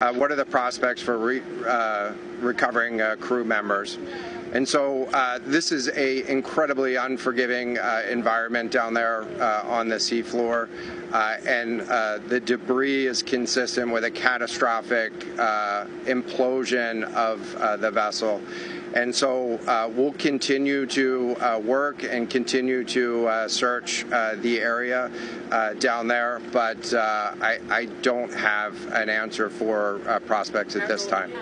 Uh, what are the prospects for re, uh, recovering uh, crew members? And so uh, this is a incredibly unforgiving uh, environment down there uh, on the seafloor, and the debris is consistent with a catastrophic implosion of the vessel. And so uh, we'll continue to uh, work and continue to uh, search the area down there, but I, I, don't have an answer for prospects at this time.